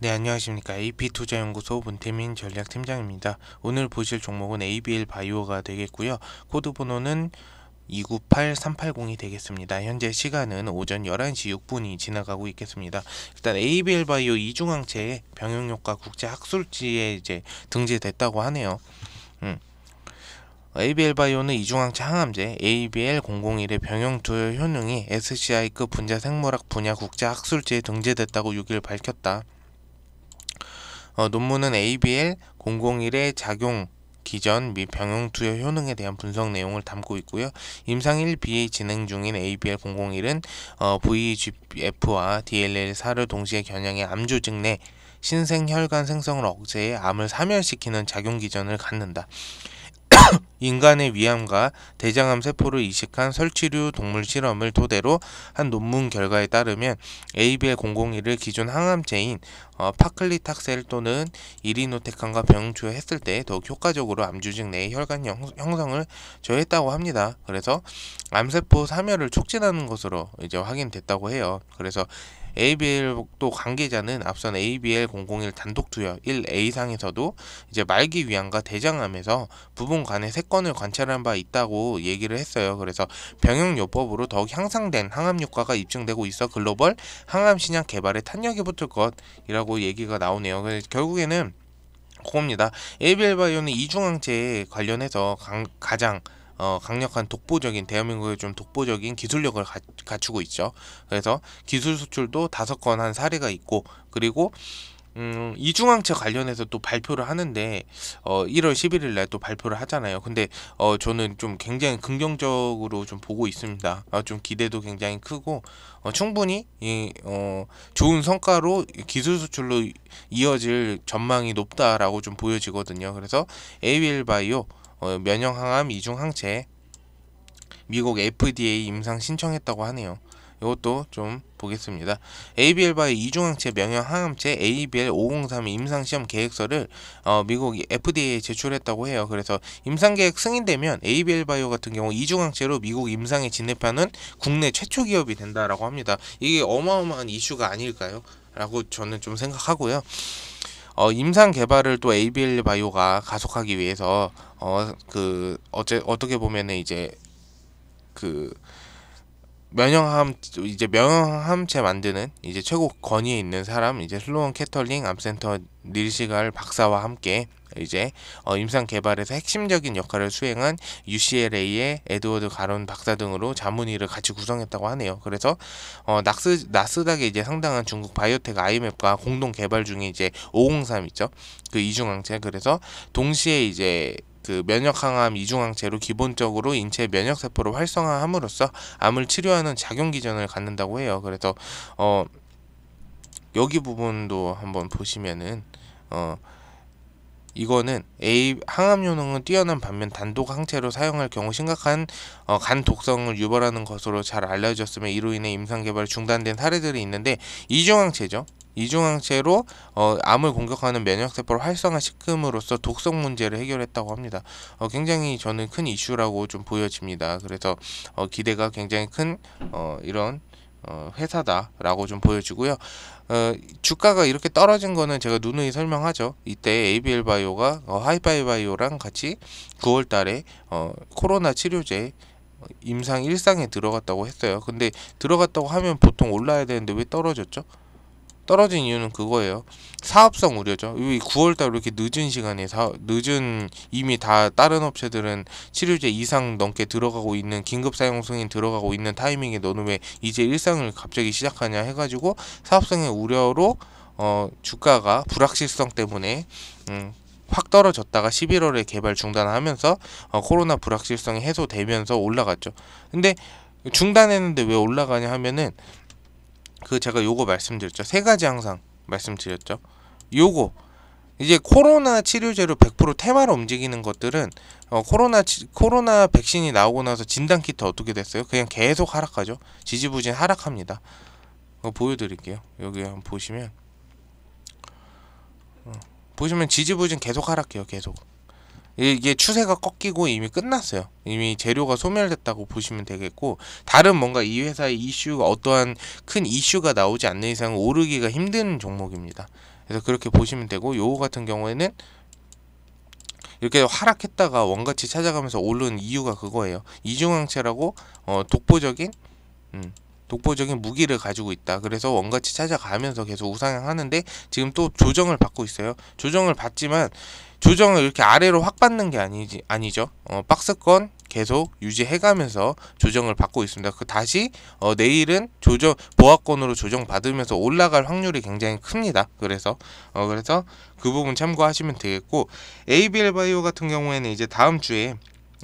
네, 안녕하십니까. AP투자연구소 문태민 전략팀장입니다. 오늘 보실 종목은 ABL 바이오가 되겠고요. 코드 번호는 298380이 되겠습니다. 현재 시간은 오전 11시 6분이 지나가고 있겠습니다. 일단 ABL 바이오 이중항체에 병용효과 국제 학술지에 이제 등재됐다고 하네요. 음. ABL 바이오는 이중항체 항암제 ABL001의 병용 투여 효능이 SCI급 분자 생물학 분야 국제 학술지에 등재됐다고 6일 밝혔다. 어, 논문은 ABL 001의 작용 기전 및 병용 투여 효능에 대한 분석 내용을 담고 있고요. 임상 1B에 진행 중인 ABL 001은 어, VEGF와 DLL4를 동시에 겨냥해 암 조직 내 신생 혈관 생성을 억제해 암을 사멸시키는 작용 기전을 갖는다. 인간의 위암과 대장암 세포를 이식한 설치류 동물 실험을 토대로 한 논문 결과에 따르면 ABL001을 기존 항암제인 어, 파클리탁셀 또는 이리노테칸과 병주했을 때 더욱 효과적으로 암주직 내의 혈관 형, 형성을 저했다고 합니다. 그래서 암세포 사멸을 촉진하는 것으로 이제 확인됐다고 해요. 그래서 ABL 또 관계자는 앞선 ABL 001 단독 투여 1A상에서도 이제 말기 위암과 대장암에서 부분 간의 세 건을 관찰한 바 있다고 얘기를 했어요. 그래서 병용요법으로 더욱 향상된 항암 효과가 입증되고 있어 글로벌 항암 신약 개발에 탄력이 붙을 것이라고 얘기가 나오네요. 그래서 결국에는 그겁니다. ABL 바이오는 이중항체에 관련해서 강, 가장 어, 강력한 독보적인 대한민국의 좀 독보적인 기술력을 가, 갖추고 있죠. 그래서 기술 수출도 다섯 건 한 사례가 있고 그리고 음, 이중항체 관련해서 또 발표를 하는데 어, 1월 11일 날 또 발표를 하잖아요. 근데 어, 저는 좀 굉장히 긍정적으로 좀 보고 있습니다. 어, 좀 기대도 굉장히 크고 어, 충분히 이, 어, 좋은 성과로 기술 수출로 이어질 전망이 높다라고 좀 보여지거든요. 그래서 ABL 바이오 어, 면역항암 이중항체 미국 FDA 임상 신청했다고 하네요. 이것도 좀 보겠습니다. ABL 바이 이중항체 면역항암체 ABL503 임상시험 계획서를 어, 미국 FDA에 제출했다고 해요. 그래서 임상계획 승인되면 ABL 바이오 같은 경우 이중항체로 미국 임상에 진입하는 국내 최초 기업이 된다라고 합니다. 이게 어마어마한 이슈가 아닐까요? 라고 저는 좀 생각하고요. 어, 임상 개발을 또 ABL 바이오가 가속하기 위해서 어 그 어째 어떻게 보면은 이제 그 면역항 이제 면역항체 만드는 이제 최고 권위에 있는 사람 이제 슬론 케터링 암센터 닐시갈 박사와 함께 이제 어, 임상 개발에서 핵심적인 역할을 수행한 UCLA의 에드워드 가론 박사 등으로 자문위를 같이 구성했다고 하네요. 그래서 어, 낙스 나스닥에 이제 상당한 중국 바이오텍 IMF가 공동 개발 중에 이제 503 있죠. 그 이중항체 그래서 동시에 이제 그 면역 항암 이중항체로 기본적으로 인체 면역 세포를 활성화함으로써 암을 치료하는 작용 기전을 갖는다고 해요. 그래서 어 여기 부분도 한번 보시면은 어 이거는 A 항암 효능은 뛰어난 반면 단독 항체로 사용할 경우 심각한 어, 간 독성을 유발하는 것으로 잘 알려졌으며 이로 인해 임상 개발 중단된 사례들이 있는데 이중 항체죠. 이중항체로 어, 암을 공격하는 면역세포를 활성화 시킴으로써 독성 문제를 해결했다고 합니다. 어, 굉장히 저는 큰 이슈라고 좀 보여집니다. 그래서 어, 기대가 굉장히 큰 어, 이런 어, 회사다라고 좀 보여지고요. 어, 주가가 이렇게 떨어진 거는 제가 누누이 설명하죠. 이때 ABL 바이오가 어, 하이파이 바이오랑 같이 9월 달에 어, 코로나 치료제 임상 일상에 들어갔다고 했어요. 근데 들어갔다고 하면 보통 올라야 되는데 왜 떨어졌죠? 떨어진 이유는 그거예요. 사업성 우려죠. 이 9월달 이렇게 늦은 시간에 사, 늦은 이미 다 다른 업체들은 치료제 이상 넘게 들어가고 있는 긴급 사용 승인 들어가고 있는 타이밍에 너는 왜 이제 일상을 갑자기 시작하냐 해가지고 사업성의 우려로 어, 주가가 불확실성 때문에 음, 확 떨어졌다가 11월에 개발 중단하면서 어, 코로나 불확실성이 해소되면서 올라갔죠. 근데 중단했는데 왜 올라가냐 하면은 그 제가 요거 말씀드렸죠. 세 가지 항상 말씀드렸죠. 요거 이제 코로나 치료제로 100% 테마로 움직이는 것들은 어, 코로나 치, 코로나 백신이 나오고 나서 진단 키트 어떻게 됐어요? 그냥 계속 하락하죠. 지지부진 하락합니다. 어, 보여드릴게요. 여기 한번 보시면 어, 보시면 지지부진 계속 하락해요. 계속. 이게 추세가 꺾이고 이미 끝났어요. 이미 재료가 소멸됐다고 보시면 되겠고 다른 뭔가 이 회사의 이슈가 어떠한 큰 이슈가 나오지 않는 이상 오르기가 힘든 종목입니다. 그래서 그렇게 보시면 되고 요거 같은 경우에는 이렇게 하락했다가 원가치 찾아가면서 오르는 이유가 그거예요. 이중항체라고 어, 독보적인 음, 독보적인 무기를 가지고 있다. 그래서 원가치 찾아가면서 계속 우상향하는데 지금 또 조정을 받고 있어요. 조정을 받지만 조정을 이렇게 아래로 확 받는 게 아니지 아니죠. 어, 박스권 계속 유지해가면서 조정을 받고 있습니다. 그 다시 어, 내일은 조정 보합권으로 조정 받으면서 올라갈 확률이 굉장히 큽니다. 그래서 어, 그래서 그 부분 참고하시면 되겠고 ABL 바이오 같은 경우에는 이제 다음 주에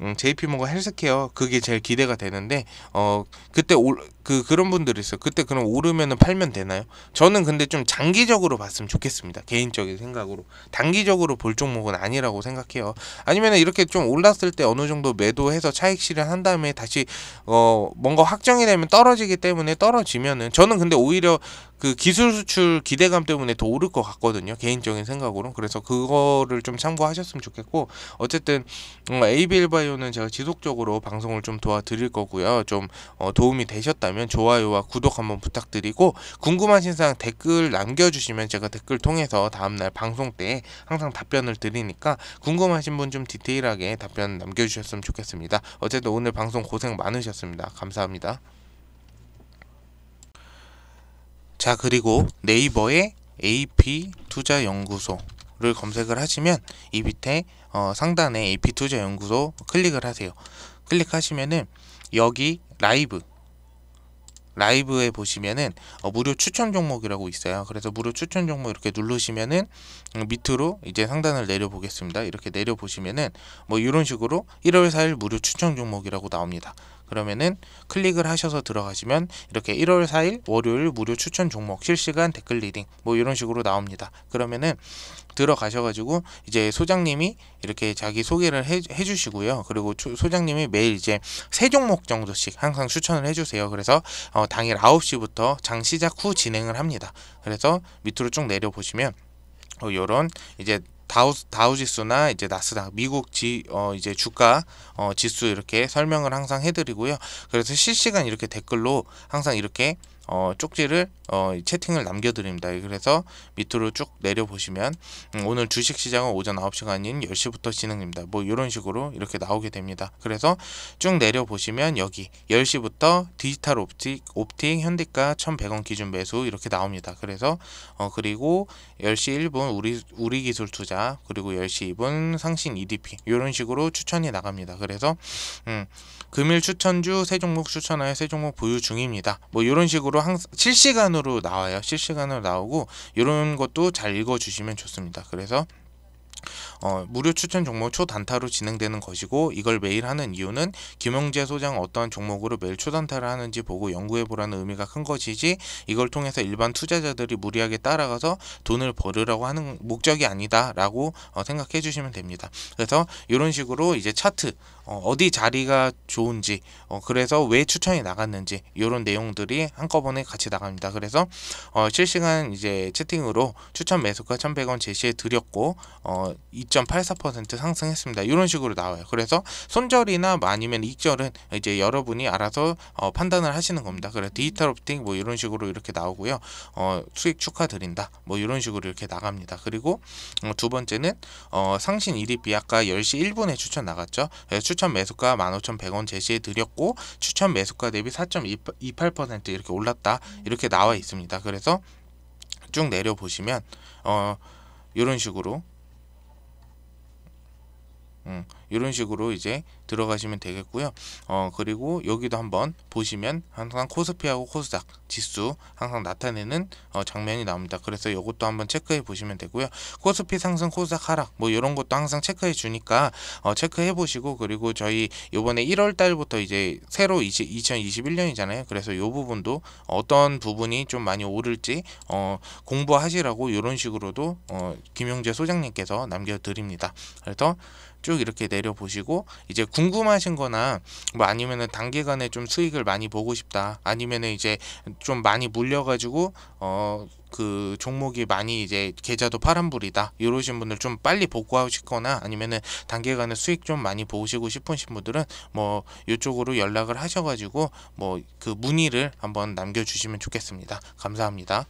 음, JP모건 헬스케어 그게 제일 기대가 되는데 어 그때 올, 그 그런 분들이 있어요. 그때 그럼 오르면은 팔면 되나요? 저는 근데 좀 장기적으로 봤으면 좋겠습니다. 개인적인 생각으로 단기적으로 볼 종목은 아니라고 생각해요. 아니면 이렇게 좀 올랐을 때 어느 정도 매도해서 차익 실현한 다음에 다시 어 뭔가 확정이 되면 떨어지기 때문에 떨어지면은 저는 근데 오히려 그 기술 수출 기대감 때문에 더 오를 것 같거든요. 개인적인 생각으로. 그래서 그거를 좀 참고하셨으면 좋겠고 어쨌든 어, ABL 바이오는 제가 지속적으로 방송을 좀 도와드릴 거고요. 좀 어, 도움이 되셨다 면 좋아요와 구독 한번 부탁드리고 궁금하신 사항 댓글 남겨주시면 제가 댓글 통해서 다음날 방송 때 항상 답변을 드리니까 궁금하신 분 좀 디테일하게 답변 남겨주셨으면 좋겠습니다. 어쨌든 오늘 방송 고생 많으셨습니다. 감사합니다. 자 그리고 네이버에 AP 투자 연구소 를 검색을 하시면 이 밑에 어, 상단에 AP 투자 연구소 클릭을 하세요. 클릭하시면은 여기 라이브 라이브에 보시면은 어, 무료 추천 종목이라고 있어요. 그래서 무료 추천 종목 이렇게 누르시면은 음, 밑으로 이제 상단을 내려 보겠습니다. 이렇게 내려 보시면은 뭐 이런 식으로 1월 4일 무료 추천 종목이라고 나옵니다. 그러면은 클릭을 하셔서 들어가시면 이렇게 1월 4일 월요일 무료 추천 종목 실시간 댓글 leading 뭐 이런 식으로 나옵니다. 그러면은 들어가셔가지고 이제 소장님이 이렇게 자기 소개를 해, 해주시고요. 그리고 추, 소장님이 매일 이제 세 종목 정도씩 항상 추천을 해주세요. 그래서 어, 당일 9시부터 장 시작 후 진행을 합니다. 그래서 밑으로 쭉 내려 보시면 어, 요런 이제 다우 다우 지수나 이제 나스닥 미국 지 어 이제 주가 어 지수 이렇게 설명을 항상 해드리고요. 그래서 실시간 이렇게 댓글로 항상 이렇게 어, 쪽지를 어, 채팅을 남겨드립니다. 그래서 밑으로 쭉 내려보시면 음, 오늘 주식시장은 오전 9시가 아닌 10시부터 진행됩니다. 뭐 이런 식으로 이렇게 나오게 됩니다. 그래서 쭉 내려보시면 여기 10시부터 디지털 옵틱, 옵틱 현대가 1100원 기준 매수 이렇게 나옵니다. 그래서 어, 그리고 10시 1분 우리, 우리 기술 투자 그리고 10시 2분 상신 EDP 이런 식으로 추천이 나갑니다. 그래서 음, 금일 추천주 세 종목 추천하여 세 종목 보유 중입니다. 뭐 이런 식으로 항상 실시간으로 나와요. 실시간으로 나오고 이런 것도 잘 읽어주시면 좋습니다. 그래서 어, 무료 추천 종목 초단타로 진행되는 것이고 이걸 매일 하는 이유는 김영재 소장 어떠한 종목으로 매일 초단타를 하는지 보고 연구해 보라는 의미가 큰 것이지 이걸 통해서 일반 투자자들이 무리하게 따라가서 돈을 벌으라고 하는 목적이 아니다라고 어, 생각해 주시면 됩니다. 그래서 이런 식으로 이제 차트 어, 디 자리가 좋은지 어, 그래서 왜 추천이 나갔는지 이런 내용들이 한꺼번에 같이 나갑니다. 그래서 어, 실시간 이제 채팅으로 추천 매수가 1,100원 제시해 드렸고 어, 2.84% 상승했습니다. 이런 식으로 나와요. 그래서 손절이나 뭐 아니면 익절은 이제 여러분이 알아서 어, 판단을 하시는 겁니다. 그래서 디지털 옵팅 뭐 이런 식으로 이렇게 나오고요. 어, 수익 축하드린다. 뭐 이런 식으로 이렇게 나갑니다. 그리고 어, 두 번째는 어, 상신 1위 비약가 10시 1분에 추천 나갔죠. 추천 매수가 15,100원 제시해 드렸고 추천 매수가 대비 4.28% 이렇게 올랐다. 이렇게 나와 있습니다. 그래서 쭉 내려 보시면 어 이런 식으로 음, 이런 식으로 이제 들어가시면 되겠고요. 어 그리고 여기도 한번 보시면 항상 코스피하고 코스닥 지수 항상 나타내는 어, 장면이 나옵니다. 그래서 이것도 한번 체크해 보시면 되고요. 코스피 상승, 코스닥 하락 뭐 이런 것도 항상 체크해 주니까 어, 체크해 보시고 그리고 저희 이번에 1월 달부터 이제 새로 20, 2021년이잖아요. 그래서 이 부분도 어떤 부분이 좀 많이 오를지 어, 공부하시라고 이런 식으로도 어, 김용재 소장님께서 남겨드립니다. 그래서 쭉 이렇게 내려 보시고 이제 궁금하신 거나 뭐 아니면은 단기간에 좀 수익을 많이 보고 싶다 아니면은 이제 좀 많이 물려 가지고 어 그 종목이 많이 이제 계좌도 파란불이다 이러신 분들 좀 빨리 복구하시거나 아니면은 단기간에 수익 좀 많이 보시고 싶으신 분들은 뭐 이쪽으로 연락을 하셔가지고 뭐 그 문의를 한번 남겨주시면 좋겠습니다. 감사합니다.